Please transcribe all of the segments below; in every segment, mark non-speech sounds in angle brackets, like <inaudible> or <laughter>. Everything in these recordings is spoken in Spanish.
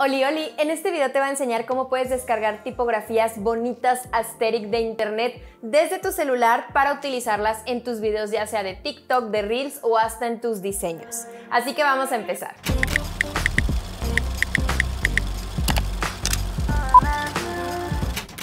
Oli Oli, en este video te va a enseñar cómo puedes descargar tipografías bonitas aesthetic de internet desde tu celular para utilizarlas en tus videos ya sea de TikTok, de Reels o hasta en tus diseños. Así que vamos a empezar.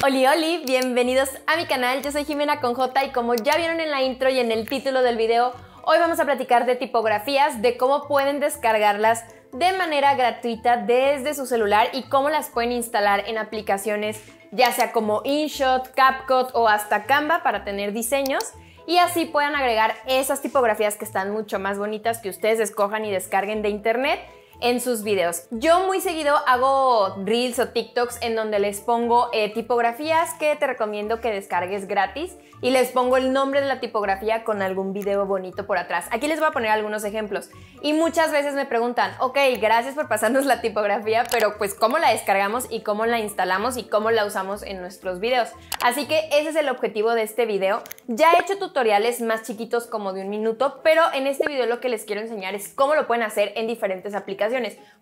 Oli Oli, bienvenidos a mi canal, yo soy Jimena con J y como ya vieron en la intro y en el título del video, hoy vamos a platicar de tipografías, de cómo pueden descargarlas de manera gratuita desde su celular y cómo las pueden instalar en aplicaciones ya sea como InShot, CapCut o hasta Canva para tener diseños. Y así puedan agregar esas tipografías que están mucho más bonitas que ustedes escojan y descarguen de internet en sus videos. Yo muy seguido hago reels o TikToks en donde les pongo eh, tipografías que te recomiendo que descargues gratis y les pongo el nombre de la tipografía con algún video bonito por atrás. Aquí les voy a poner algunos ejemplos. Y muchas veces me preguntan, ok, gracias por pasarnos la tipografía, pero pues cómo la descargamos y cómo la instalamos y cómo la usamos en nuestros videos. Así que ese es el objetivo de este video. Ya he hecho tutoriales más chiquitos como de un minuto, pero en este video lo que les quiero enseñar es cómo lo pueden hacer en diferentes aplicaciones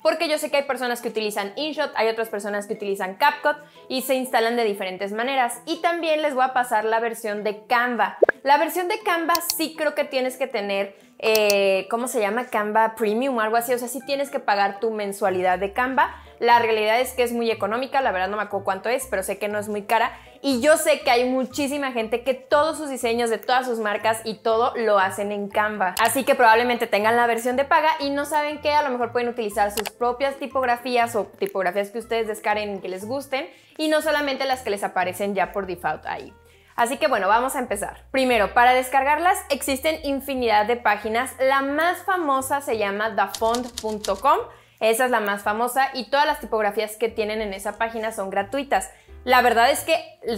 porque yo sé que hay personas que utilizan InShot, hay otras personas que utilizan CapCut y se instalan de diferentes maneras. Y también les voy a pasar la versión de Canva. La versión de Canva sí creo que tienes que tener, eh, ¿cómo se llama? Canva Premium o algo así. O sea, sí tienes que pagar tu mensualidad de Canva. La realidad es que es muy económica, la verdad no me acuerdo cuánto es, pero sé que no es muy cara. Y yo sé que hay muchísima gente que todos sus diseños de todas sus marcas y todo lo hacen en Canva. Así que probablemente tengan la versión de paga y no saben que a lo mejor pueden utilizar sus propias tipografías o tipografías que ustedes descarguen que les gusten y no solamente las que les aparecen ya por default ahí. Así que bueno, vamos a empezar. Primero, para descargarlas existen infinidad de páginas. La más famosa se llama thefont.com. Esa es la más famosa y todas las tipografías que tienen en esa página son gratuitas. La verdad es que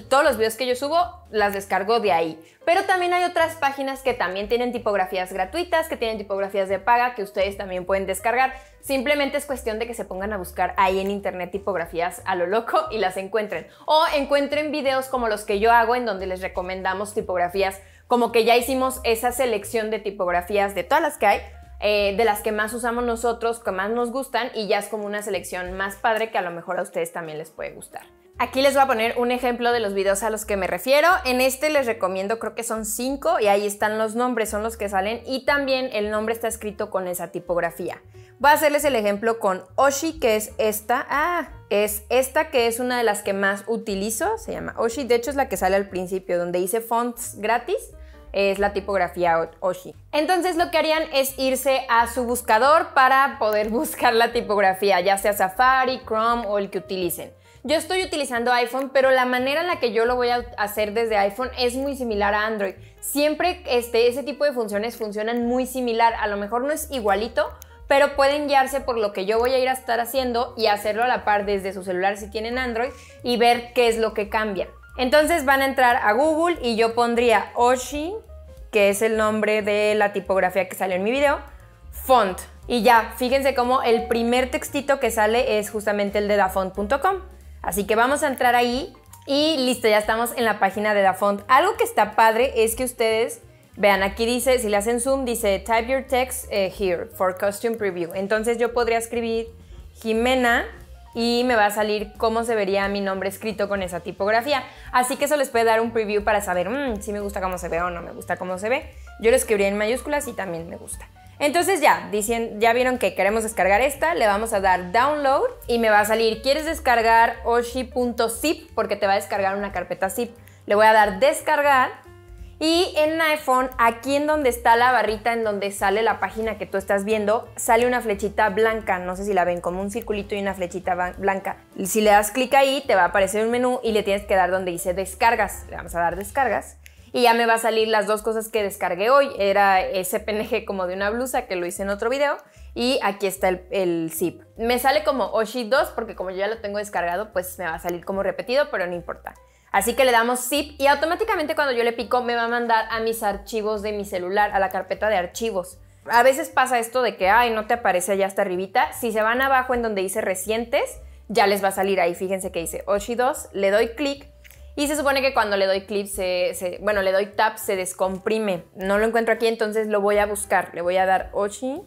todos los videos que yo subo las descargo de ahí. Pero también hay otras páginas que también tienen tipografías gratuitas, que tienen tipografías de paga, que ustedes también pueden descargar. Simplemente es cuestión de que se pongan a buscar ahí en internet tipografías a lo loco y las encuentren. O encuentren videos como los que yo hago en donde les recomendamos tipografías, como que ya hicimos esa selección de tipografías de todas las que hay eh, de las que más usamos nosotros, que más nos gustan y ya es como una selección más padre que a lo mejor a ustedes también les puede gustar. Aquí les voy a poner un ejemplo de los videos a los que me refiero. En este les recomiendo, creo que son cinco y ahí están los nombres, son los que salen y también el nombre está escrito con esa tipografía. Voy a hacerles el ejemplo con Oshi, que es esta. Ah, es esta que es una de las que más utilizo, se llama Oshi. De hecho es la que sale al principio, donde hice fonts gratis es la tipografía Oshi. Entonces lo que harían es irse a su buscador para poder <laughs> buscar la tipografía, ya sea Safari, Chrome o el que utilicen. Yo estoy utilizando iPhone, pero la manera en la que yo lo voy a hacer desde iPhone es muy similar a Android. Siempre este, ese tipo de funciones funcionan muy similar, a lo mejor no es igualito, pero pueden guiarse por lo que yo voy a ir a estar haciendo y hacerlo a la par desde su celular si tienen Android y ver qué es lo que cambia. Entonces van a entrar a Google y yo pondría Oshi, que es el nombre de la tipografía que salió en mi video, font. Y ya, fíjense cómo el primer textito que sale es justamente el de dafont.com. Así que vamos a entrar ahí y listo, ya estamos en la página de Dafont. Algo que está padre es que ustedes vean, aquí dice, si le hacen zoom, dice type your text eh, here for costume preview. Entonces yo podría escribir Jimena y me va a salir cómo se vería mi nombre escrito con esa tipografía. Así que eso les puede dar un preview para saber mm, si me gusta cómo se ve o no me gusta cómo se ve. Yo lo escribiría en mayúsculas y también me gusta. Entonces ya, dicen, ya vieron que queremos descargar esta, le vamos a dar download y me va a salir, ¿quieres descargar oshi.zip? Porque te va a descargar una carpeta zip. Le voy a dar descargar y en iPhone, aquí en donde está la barrita, en donde sale la página que tú estás viendo, sale una flechita blanca. No sé si la ven, como un circulito y una flechita blanca. Si le das clic ahí, te va a aparecer un menú y le tienes que dar donde dice descargas. Le vamos a dar descargas. Y ya me va a salir las dos cosas que descargué hoy. Era ese PNG como de una blusa que lo hice en otro video. Y aquí está el, zip. Me sale como Oshi 2 porque como yo ya lo tengo descargado, pues me va a salir como repetido, pero no importa. Así que le damos zip y automáticamente cuando yo le pico me va a mandar a mis archivos de mi celular, a la carpeta de archivos. A veces pasa esto de que, ay, no te aparece allá hasta arribita. Si se van abajo en donde dice recientes, ya les va a salir ahí. Fíjense que dice Oshi 2, le doy clic y se supone que cuando le doy clic, se, bueno, le doy tap, se descomprime. No lo encuentro aquí, entonces lo voy a buscar. Le voy a dar Oshi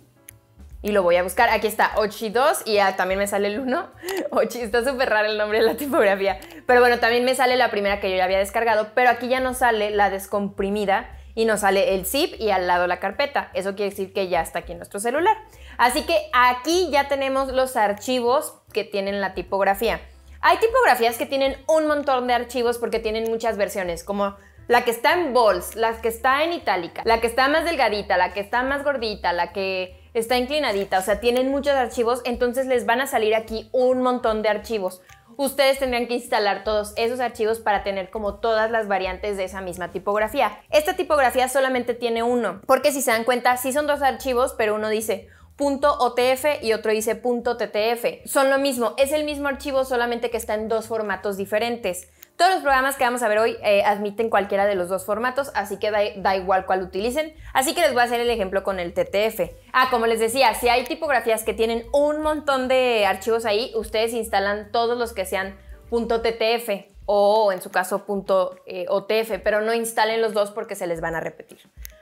y lo voy a buscar. Aquí está Ochi 2 y también me sale el 1. <laughs> Ochi, está súper raro el nombre de la tipografía. Pero bueno, también me sale la primera que yo ya había descargado, pero aquí ya no sale la descomprimida y nos sale el zip y al lado la carpeta. Eso quiere decir que ya está aquí en nuestro celular. Así que aquí ya tenemos los archivos que tienen la tipografía. Hay tipografías que tienen un montón de archivos porque tienen muchas versiones, como la que está en bols, la que está en itálica, la que está más delgadita, la que está más gordita, la que está inclinadita, o sea, tienen muchos archivos, entonces les van a salir aquí un montón de archivos. Ustedes tendrían que instalar todos esos archivos para tener como todas las variantes de esa misma tipografía. Esta tipografía solamente tiene uno, porque si se dan cuenta, sí son dos archivos, pero uno dice .otf y otro dice .ttf. Son lo mismo, es el mismo archivo, solamente que está en dos formatos diferentes. Todos los programas que vamos a ver hoy eh, admiten cualquiera de los dos formatos, así que da, igual cuál utilicen. Así que les voy a hacer el ejemplo con el TTF. Ah, como les decía, si hay tipografías que tienen un montón de archivos ahí, ustedes instalan todos los que sean .ttf o en su caso .otf, pero no instalen los dos porque se les van a repetir.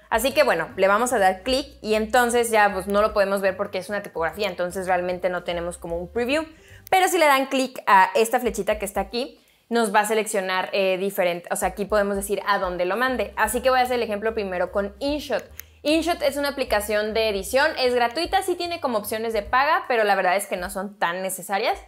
Así que bueno, le vamos a dar clic y entonces ya pues no lo podemos ver porque es una tipografía, entonces realmente no tenemos como un preview. Pero si le dan clic a esta flechita que está aquí, nos va a seleccionar eh, diferente, o sea, aquí podemos decir a dónde lo mande. Así que voy a hacer el ejemplo primero con InShot. InShot es una aplicación de edición, es gratuita, sí tiene como opciones de paga, pero la verdad es que no son tan necesarias.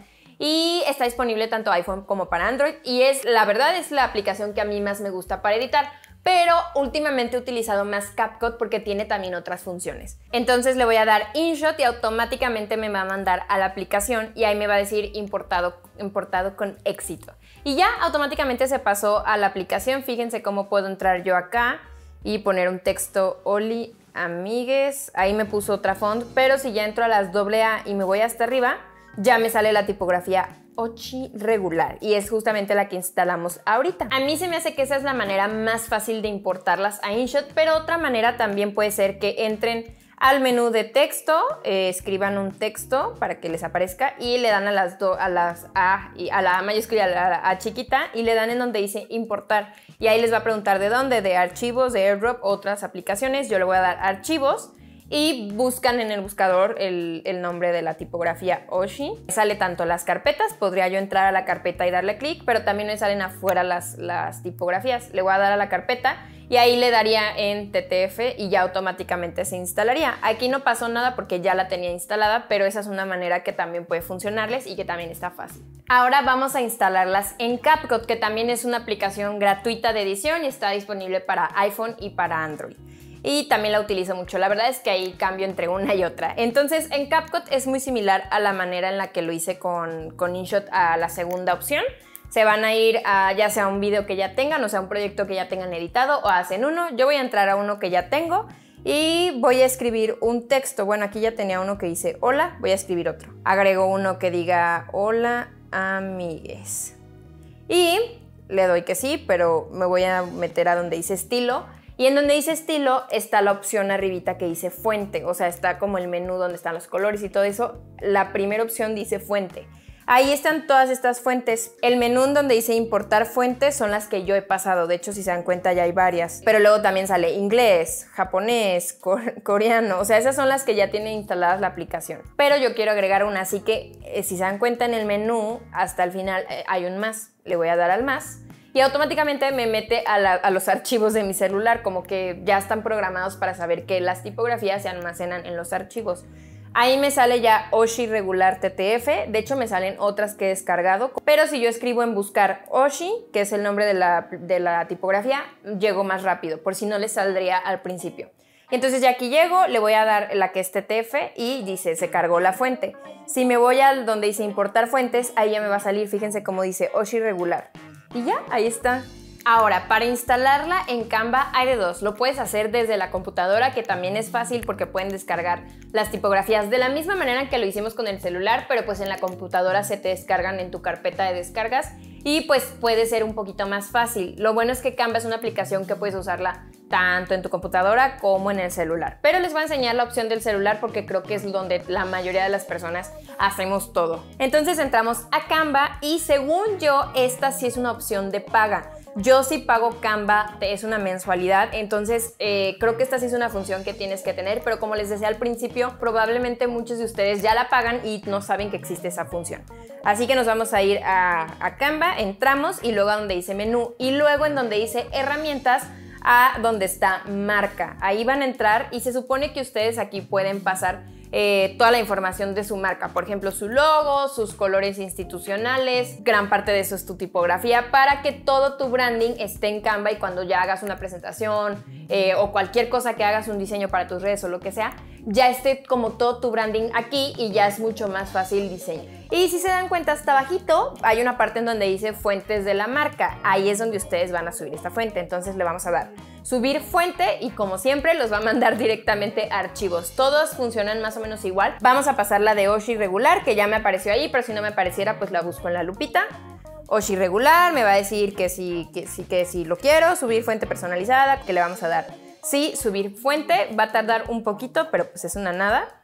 Y está disponible tanto iPhone como para Android. Y es, la verdad, es la aplicación que a mí más me gusta para editar pero últimamente he utilizado más CapCut porque tiene también otras funciones. Entonces le voy a dar InShot y automáticamente me va a mandar a la aplicación y ahí me va a decir importado, importado con éxito. Y ya automáticamente se pasó a la aplicación. Fíjense cómo puedo entrar yo acá y poner un texto Oli amigues. Ahí me puso otra font, pero si ya entro a las AA y me voy hasta arriba, ya me sale la tipografía Ochi regular y es justamente la que instalamos ahorita. A mí se me hace que esa es la manera más fácil de importarlas a InShot, pero otra manera también puede ser que entren al menú de texto, eh, escriban un texto para que les aparezca y le dan a las, a las A y a la A mayúscula y a la A chiquita y le dan en donde dice importar y ahí les va a preguntar de dónde, de archivos, de AirDrop, otras aplicaciones. Yo le voy a dar archivos y buscan en el buscador el, nombre de la tipografía Oshi. Sale tanto las carpetas, podría yo entrar a la carpeta y darle clic, pero también me salen afuera las, las tipografías. Le voy a dar a la carpeta y ahí le daría en TTF y ya automáticamente se instalaría. Aquí no pasó nada porque ya la tenía instalada, pero esa es una manera que también puede funcionarles y que también está fácil. Ahora vamos a instalarlas en CapCut, que también es una aplicación gratuita de edición y está disponible para iPhone y para Android y también la utilizo mucho. La verdad es que ahí cambio entre una y otra. Entonces en CapCut es muy similar a la manera en la que lo hice con, con InShot a la segunda opción. Se van a ir a ya sea un video que ya tengan, o sea un proyecto que ya tengan editado o hacen uno. Yo voy a entrar a uno que ya tengo y voy a escribir un texto. Bueno, aquí ya tenía uno que dice hola, voy a escribir otro. Agrego uno que diga hola amigues. Y le doy que sí, pero me voy a meter a donde dice estilo y en donde dice estilo está la opción arribita que dice fuente, o sea, está como el menú donde están los colores y todo eso. La primera opción dice fuente. Ahí están todas estas fuentes. El menú donde dice importar fuentes son las que yo he pasado. De hecho, si se dan cuenta, ya hay varias. Pero luego también sale inglés, japonés, coreano. O sea, esas son las que ya tienen instaladas la aplicación. Pero yo quiero agregar una, así que eh, si se dan cuenta en el menú, hasta el final eh, hay un más. Le voy a dar al más y automáticamente me mete a, los archivos de mi celular, como que ya están programados para saber que las tipografías se almacenan en los archivos. Ahí me sale ya Oshi regular TTF, de hecho me salen otras que he descargado, pero si yo escribo en buscar Oshi, que es el nombre de la, tipografía, llego más rápido, por si no les saldría al principio. Entonces ya aquí llego, le voy a dar la que es TTF y dice, se cargó la fuente. Si me voy al donde dice importar fuentes, ahí ya me va a salir, fíjense cómo dice Oshi regular. Y ya, ahí está. Ahora, para instalarla en Canva hay de dos. Lo puedes hacer desde la computadora, que también es fácil porque pueden descargar las tipografías de la misma manera que lo hicimos con el celular, pero pues en la computadora se te descargan en tu carpeta de descargas y pues puede ser un poquito más fácil. Lo bueno es que Canva es una aplicación que puedes usarla tanto en tu computadora como en el celular. Pero les voy a enseñar la opción del celular porque creo que es donde la mayoría de las personas hacemos todo. Entonces entramos a Canva y según yo esta sí es una opción de paga. Yo sí pago Canva, es una mensualidad, entonces eh, creo que esta sí es una función que tienes que tener, pero como les decía al principio, probablemente muchos de ustedes ya la pagan y no saben que existe esa función. Así que nos vamos a ir a, a Canva, entramos y luego a donde dice menú y luego en donde dice herramientas a donde está marca. Ahí van a entrar y se supone que ustedes aquí pueden pasar eh, toda la información de su marca, por ejemplo, su logo, sus colores institucionales, gran parte de eso es tu tipografía, para que todo tu branding esté en Canva y cuando ya hagas una presentación eh, o cualquier cosa que hagas un diseño para tus redes o lo que sea, ya esté como todo tu branding aquí y ya es mucho más fácil diseño. Y si se dan cuenta, hasta abajito hay una parte en donde dice fuentes de la marca. Ahí es donde ustedes van a subir esta fuente. Entonces le vamos a dar subir fuente y como siempre los va a mandar directamente a archivos. Todos funcionan más o menos igual. Vamos a pasar la de Oshi regular que ya me apareció ahí, pero si no me apareciera pues la busco en la lupita. Oshi regular me va a decir que sí, que sí, que sí lo quiero. Subir fuente personalizada, que le vamos a dar sí, subir fuente. Va a tardar un poquito, pero pues es una nada.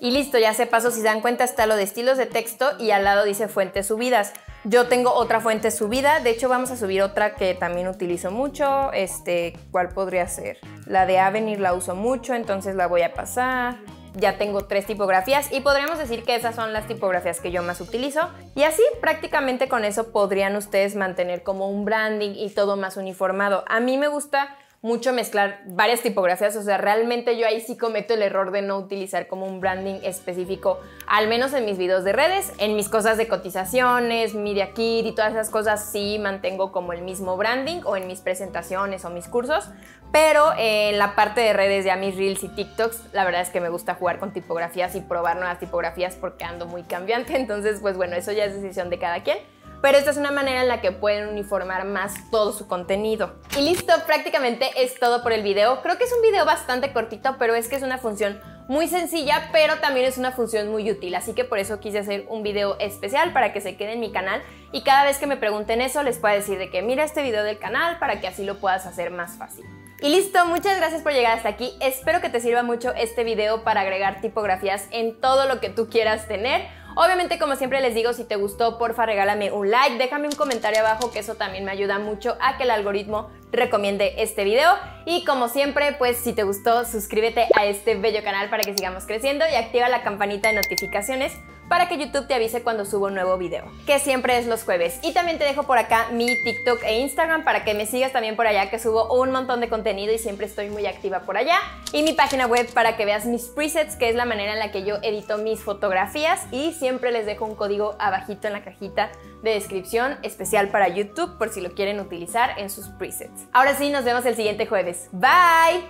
Y listo, ya se pasó. Si se dan cuenta está lo de estilos de texto y al lado dice fuentes subidas. Yo tengo otra fuente subida, de hecho vamos a subir otra que también utilizo mucho, este, ¿cuál podría ser? La de Avenir la uso mucho, entonces la voy a pasar. Ya tengo tres tipografías y podríamos decir que esas son las tipografías que yo más utilizo. Y así prácticamente con eso podrían ustedes mantener como un branding y todo más uniformado. A mí me gusta mucho mezclar varias tipografías, o sea, realmente yo ahí sí cometo el error de no utilizar como un branding específico, al menos en mis videos de redes, en mis cosas de cotizaciones, Media Kit y todas esas cosas sí mantengo como el mismo branding o en mis presentaciones o mis cursos, pero en la parte de redes ya mis reels y TikToks, la verdad es que me gusta jugar con tipografías y probar nuevas tipografías porque ando muy cambiante, <laughs> entonces pues bueno, eso ya es decisión de cada quien pero esta es una manera en la que pueden uniformar más todo su contenido. Y listo, prácticamente es todo por el video. Creo que es un video bastante cortito, pero es que es una función muy sencilla, pero también es una función muy útil, así que por eso quise hacer un video especial para que se quede en mi canal y cada vez que me pregunten eso les pueda decir de que mira este video del canal para que así lo puedas hacer más fácil. Y listo, muchas gracias por llegar hasta aquí. Espero que te sirva mucho este video para agregar tipografías en todo lo que tú quieras tener. Obviamente, como siempre les digo, si te gustó, porfa regálame un like, déjame un comentario abajo que eso también me ayuda mucho a que el algoritmo recomiende este video. Y como siempre, pues si te gustó, suscríbete a este bello canal para que sigamos creciendo y activa la campanita de notificaciones para que YouTube te avise cuando subo un nuevo video, que siempre es los jueves. Y también te dejo por acá mi TikTok e Instagram para que me sigas también por allá, que subo un montón de contenido y siempre estoy muy activa por allá. Y mi página web para que veas mis presets, que es la manera en la que yo edito mis fotografías. Y siempre les dejo un código abajito en la cajita de descripción especial para YouTube por si lo quieren utilizar en sus presets. Ahora sí, nos vemos el siguiente jueves. Bye.